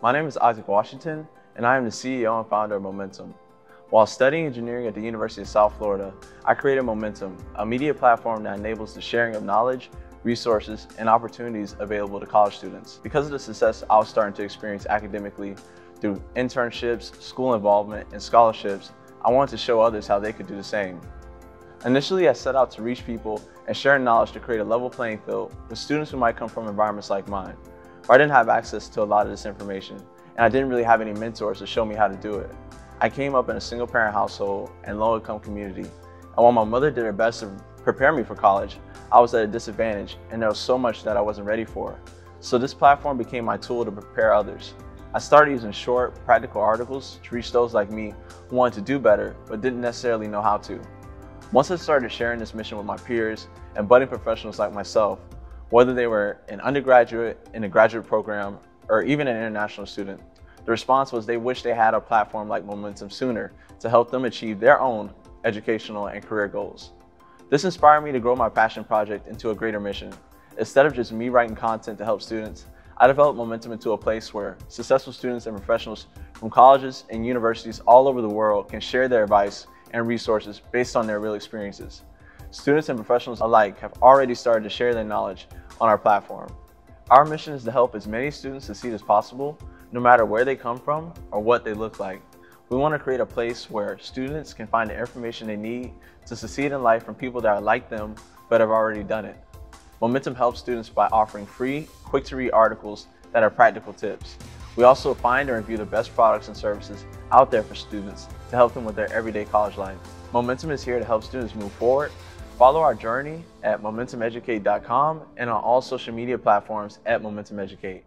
My name is Isaac Washington, and I am the CEO and founder of Momentum. While studying engineering at the University of South Florida, I created Momentum, a media platform that enables the sharing of knowledge, resources, and opportunities available to college students. Because of the success I was starting to experience academically through internships, school involvement, and scholarships, I wanted to show others how they could do the same. Initially, I set out to reach people and share knowledge to create a level playing field with students who might come from environments like mine, I didn't have access to a lot of this information, and I didn't really have any mentors to show me how to do it. I came up in a single parent household and low income community, and while my mother did her best to prepare me for college, I was at a disadvantage and there was so much that I wasn't ready for. So this platform became my tool to prepare others. I started using short, practical articles to reach those like me who wanted to do better but didn't necessarily know how to. Once I started sharing this mission with my peers and budding professionals like myself, whether they were an undergraduate in a graduate program or even an international student, the response was they wish they had a platform like Momentum sooner to help them achieve their own educational and career goals. This inspired me to grow my passion project into a greater mission. Instead of just me writing content to help students, I developed Momentum into a place where successful students and professionals from colleges and universities all over the world can share their advice and resources based on their real experiences. Students and professionals alike have already started to share their knowledge on our platform. Our mission is to help as many students succeed as possible, no matter where they come from or what they look like. We want to create a place where students can find the information they need to succeed in life from people that are like them but have already done it. Momentum helps students by offering free, quick to read articles that are practical tips. We also find and review the best products and services out there for students to help them with their everyday college life. Momentum is here to help students move forward. Follow our journey at momentumeducate.com and on all social media platforms at Momentum Educate.